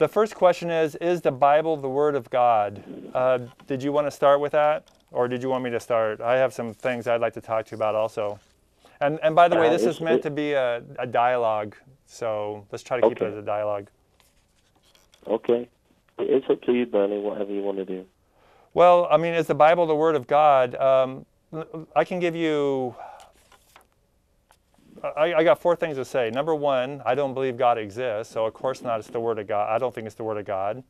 The first question is Is the Bible the Word of God? Uh, did you want to start with that? Or did you want me to start? I have some things I'd like to talk to you about also. And, and by the way, Uh, this is meant to be a, a dialogue, so let's try to keep it as a dialogue. Okay. It's up to you, Bernie, whatever you want to do. Well, I mean, is the Bible the Word of God? Um, I can give you. I, I got four things to say. Number one, I don't believe God exists, so of course not. It's the Word of God. I don't think it's the Word of God.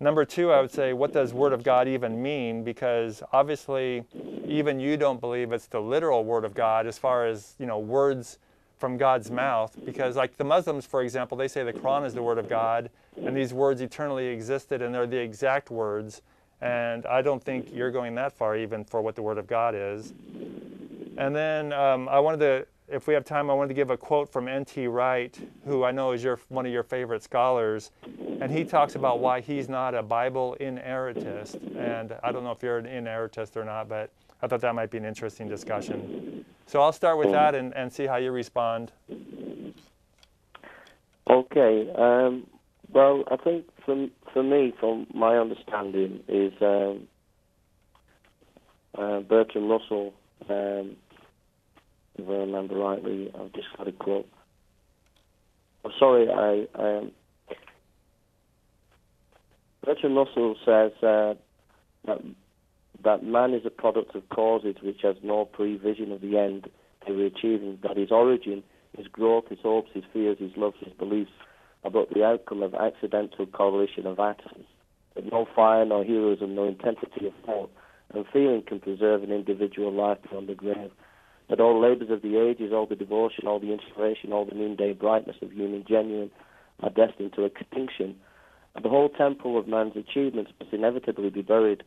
Number two, I would say, what does Word of God even mean? Because obviously, even you don't believe it's the literal Word of God as far as you know words from God's mouth. Because like the Muslims, for example, they say the Quran is the Word of God, and these words eternally existed, and they're the exact words. And I don't think you're going that far, even for what the Word of God is. And then um, I wanted to, if we have time, I wanted to give a quote from N.T. Wright, who I know is your one of your favorite scholars, and he talks about why he's not a Bible inerrantist. And I don't know if you're an inerrantist or not, but I thought that might be an interesting discussion. So I'll start with that and, and see how you respond. Okay. Um, well, I think for for me, from my understanding, is um, uh, Bertrand Russell. Um, if I remember rightly, I've just quote. I'm sorry, I um, Bertrand Russell says uh, that that man is a product of causes which has no prevision of the end they were achieving. That his origin, his growth, his hopes, his fears, his loves, his beliefs are but the outcome of accidental correlation of atoms. That no fire, no heroism, no intensity of thought and feeling can preserve an individual life beyond the grave. That all labours of the ages, all the devotion, all the inspiration, all the noonday brightness of human genuine are destined to extinction. And the whole temple of man's achievements must inevitably be buried.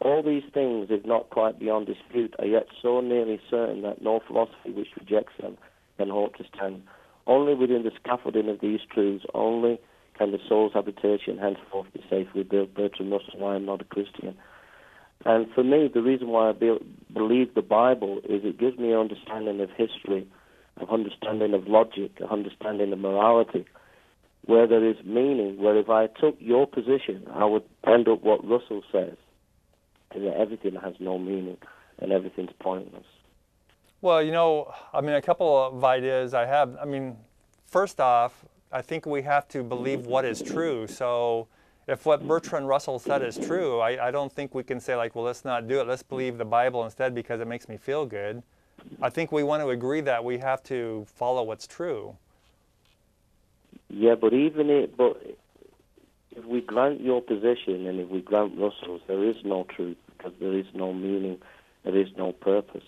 All these things, if not quite beyond dispute, are yet so nearly certain that no philosophy which rejects them can hope to stand. Only within the scaffolding of these truths, only can the soul's habitation henceforth be safely built. Bertrand Russell, I am not a Christian. And for me, the reason why I be- believe the Bible is it gives me an understanding of history, of understanding of logic, of understanding of morality, where there is meaning, where if I took your position, I would end up what Russell says, is that everything has no meaning and everything's pointless. Well, you know, I mean, a couple of ideas I have. I mean, first off, I think we have to believe what is true. So, if what Bertrand Russell said is true, I, I don't think we can say, like, well, let's not do it. Let's believe the Bible instead because it makes me feel good. I think we want to agree that we have to follow what's true. Yeah, but even it, but if we grant your position and if we grant Russell's, there is no truth because there is no meaning, there is no purpose.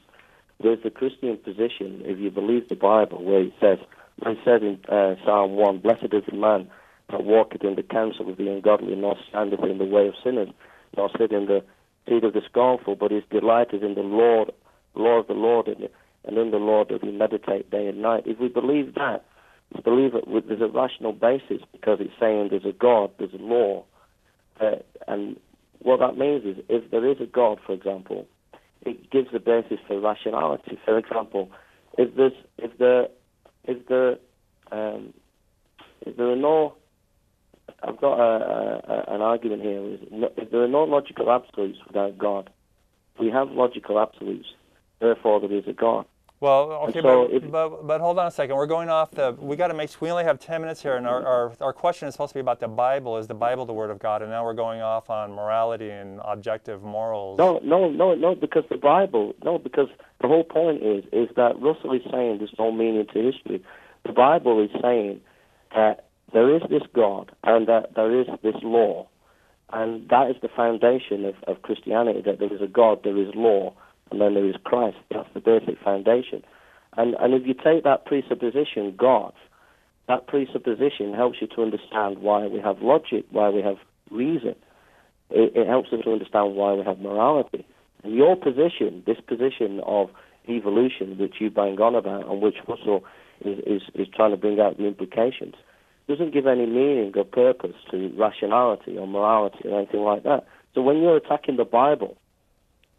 There's the Christian position, if you believe the Bible, where it says, it says in uh, Psalm 1, Blessed is the man that walketh in the counsel of the ungodly, nor standeth in the way of sinners, nor sit in the seat of the scornful, but is in the Lord, law of the Lord, and and in the Lord doth he meditate day and night. If we believe that, we believe it with, there's a rational basis because it's saying there's a God, there's a law, uh, and what that means is if there is a God, for example, it gives the basis for rationality. For example, if there's if there if there um, if there are no I've got a, a, an argument here. Is if there are no logical absolutes without God, we have logical absolutes. Therefore, there is a God. Well, okay, so but, if- but, but hold on a second. We're going off the. We got to make. We only have ten minutes here, and our, our our question is supposed to be about the Bible. Is the Bible the Word of God? And now we're going off on morality and objective morals. No, no, no, no. Because the Bible. No, because the whole point is is that Russell is saying there's no meaning to history. The Bible is saying that there is this God and that there is this law, and that is the foundation of, of Christianity. That there is a God, there is law, and then there is Christ. That's the basic foundation. And and if you take that presupposition, God, that presupposition helps you to understand why we have logic, why we have reason. It, it helps us to understand why we have morality. And your position, this position of evolution, which you bang on about, and which Russell is, is, is trying to bring out the implications, doesn't give any meaning or purpose to rationality or morality or anything like that. So when you're attacking the Bible,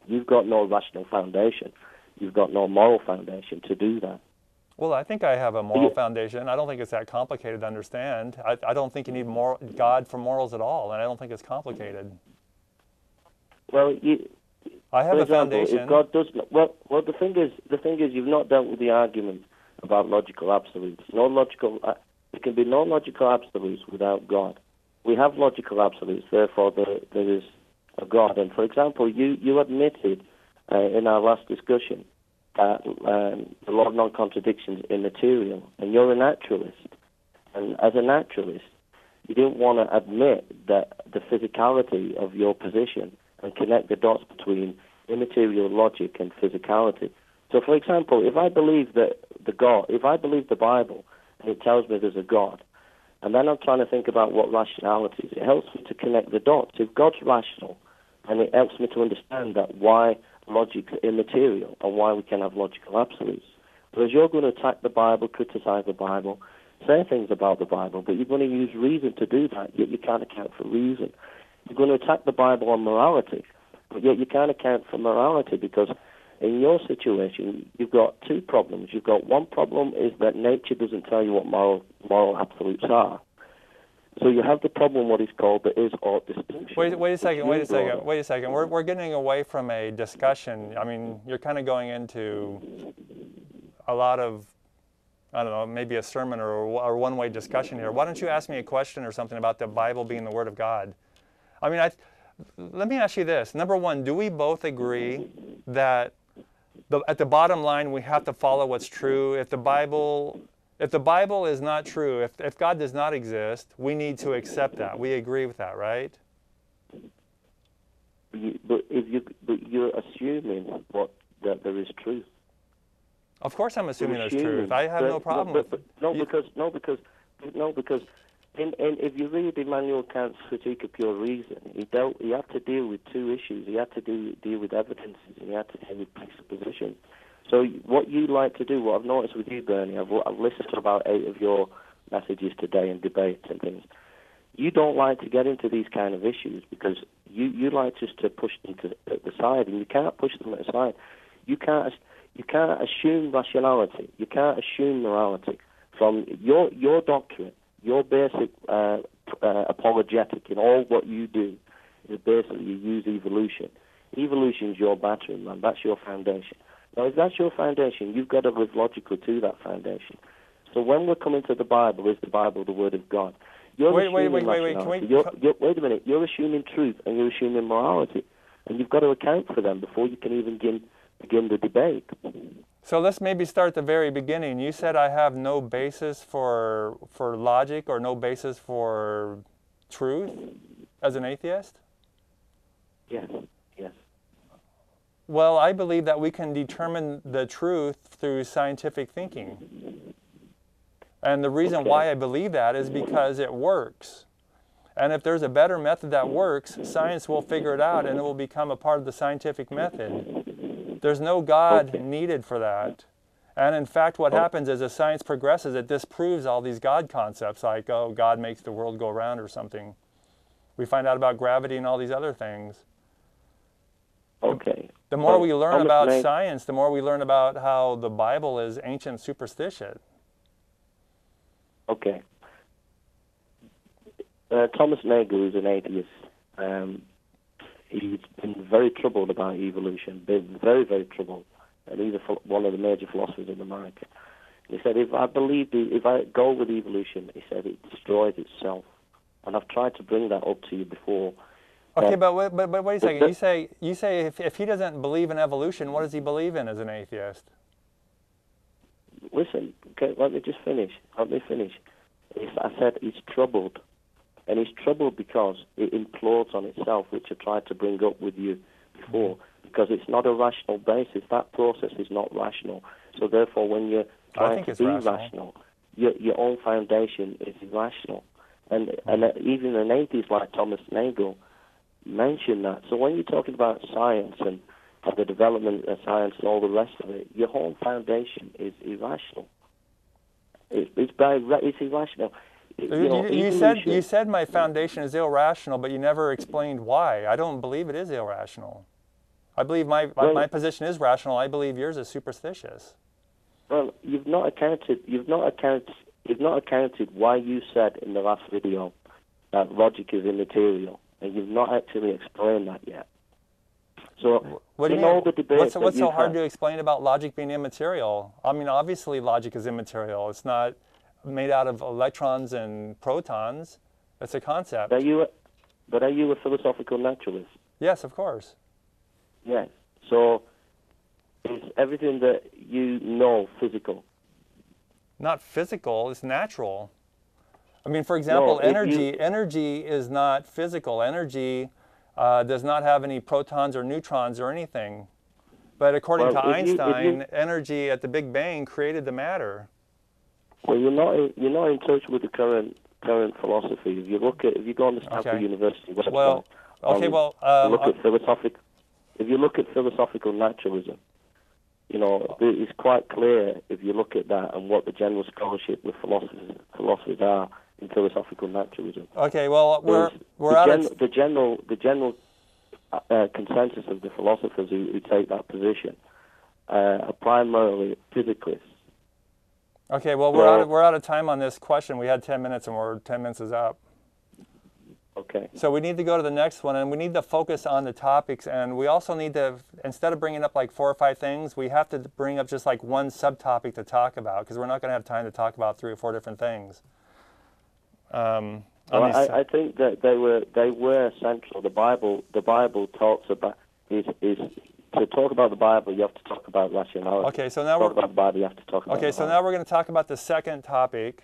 you've got no rational foundation. You've got no moral foundation to do that. Well, I think I have a moral foundation. I don't think it's that complicated to understand. I, I don't think you need moral, God for morals at all, and I don't think it's complicated. Well, you, I have for a example, foundation. if God does not, well, well, the thing is, the thing is, you've not dealt with the argument about logical absolutes. No logical, uh, there can be no logical absolutes without God. We have logical absolutes, therefore there, there is a God. And for example, you you admitted uh, in our last discussion that um, the law of non-contradiction is immaterial, and you're a naturalist. And as a naturalist, you didn't want to admit that the physicality of your position and connect the dots between immaterial logic and physicality. So, for example, if I believe that the God, if I believe the Bible it tells me there's a God, and then I'm trying to think about what rationality is, it helps me to connect the dots. If God's rational, and it helps me to understand that why logic is immaterial and why we can have logical absolutes. Whereas you're going to attack the Bible, criticize the Bible, say things about the Bible, but you're going to use reason to do that, yet you can't account for reason. You're going to attack the Bible on morality, but yet you can't account for morality because in your situation, you've got two problems. You've got one problem is that nature doesn't tell you what moral, moral absolutes are. So you have the problem, what is called the is ought distinction. Wait, wait a second, wait a which you brought second, wait a second. We're, we're getting away from a discussion. I mean, you're kind of going into a lot of, I don't know, maybe a sermon or, or one way discussion here. Why don't you ask me a question or something about the Bible being the Word of God? I mean, I, let me ask you this. Number one, do we both agree that the, at the bottom line we have to follow what's true? If the Bible if the Bible is not true, if, if God does not exist, we need to accept that. We agree with that, right? You, but if you but you're assuming what that there is truth. Of course, I'm assuming You're there's truth. I have that- no problem but- with. but- no, you- because no, because no, because in, in if you read Immanuel Kant's Critique of Pure Reason, he dealt he had to deal with two issues. He had to do, deal with evidences, and he had to deal with presuppositions. So what you like to do, what I've noticed with you, Bernie, I've, I've listened to about eight of your messages today and debates and things. You don't like to get into these kind of issues because you, you like just to push them to the side, and you can't push them aside. You can't you can't assume rationality. You can't assume morality from your your doctrine. Your basic uh, uh, apologetic in all what you do is basically you use evolution. Evolution is your battering ram. That's your foundation. Now, if that's your foundation, you've got to live logically to that foundation. So when we're coming to the Bible, is the Bible the Word of God? You're Wait, wait, wait, wait, wait, can we- You're, you're, wait a minute. You're assuming truth and you're assuming morality, and you've got to account for them before you can even begin begin the debate. So let's maybe start at the very beginning. You said I have no basis for for logic or no basis for truth as an atheist. Yes, yes. Well, I believe that we can determine the truth through scientific thinking. And the reason Okay. why I believe that is because it works. And if there's a better method that works, science will figure it out and it will become a part of the scientific method. There's no God Okay. needed for that. And in fact, what Oh. happens is as science progresses, it disproves all these God concepts like, oh, God makes the world go round or something. We find out about gravity and all these other things. Okay. The more Well, we learn about science, the more we learn about how the Bible is ancient superstition. Okay. Uh, Thomas Nagel is an atheist. Um, he's been very troubled about evolution, been very, very troubled. And he's a, one of the major philosophers in America. He said, if I believe, the, if I go with evolution, he said, it destroys itself. And I've tried to bring that up to you before. Okay, but, but but wait a second. You say you say if, if he doesn't believe in evolution, what does he believe in as an atheist? Listen, okay, let me just finish. Let me finish. If I said he's troubled. And it's troubled because it implodes on itself, which I tried to bring up with you before, because it's not a rational basis. That process is not rational. So therefore, when you're trying to be rational. rational, your, your own foundation is irrational. And, and uh, even an atheist like Thomas Nagel mentioned that. So when you're talking about science and uh, the development of science and all the rest of it, your whole foundation is irrational. It, it's, by, it's irrational. You, You, know, you- you said evolution- you said my foundation is irrational, but you never explained why. I don't believe it is irrational. I believe my my, Well- my position is rational. I believe yours is superstitious. Well, you've not accounted. You've not accounted. You've not accounted why you said in the last video that logic is immaterial, and you've not actually explained that yet. So, What do you mean? what's what's so hard had- to explain about logic being immaterial? I mean, obviously, logic is immaterial. It's not made out of electrons and protons. That's a concept. Are you? A, but are you a philosophical naturalist? Yes, of course. Yes. So, is everything that you know physical? Not physical. It's natural. I mean, for example, if you- energy. Energy is not physical. Energy uh, does not have any protons or neutrons or anything. But according Well, to if you- you- Einstein, energy at the Big Bang created the matter. Well, you're not. in- You're not in touch with the current current philosophy. If you look at, if you go on the Stanford Okay. University website, Well, okay, um, well, um, look uh, at philosophic. If you look at philosophical naturalism, you know it's quite clear if you look at that and what the general scholarship with philosophers philosophers are in philosophical naturalism. okay, well, we're There's we're the, out gen- of the general the general uh, consensus of the philosophers who, who take that position uh, are primarily physicists. Okay, well, we're out of, we're out of time on this question. We had 10 minutes and we're 10 minutes is up. Okay. So we need to go to the next one and we need to focus on the topics and we also need to instead of bringing up like four or five things, we have to bring up just like one subtopic to talk about because we're not going to have time to talk about three or four different things. Um, Well, I, I think that they were they were central. The Bible the Bible talks about is is to talk about the Bible. You have to talk about rationality. okay, so now To talk we're about the Bible. You have to talk about. Okay, so now we're going to talk about the second topic,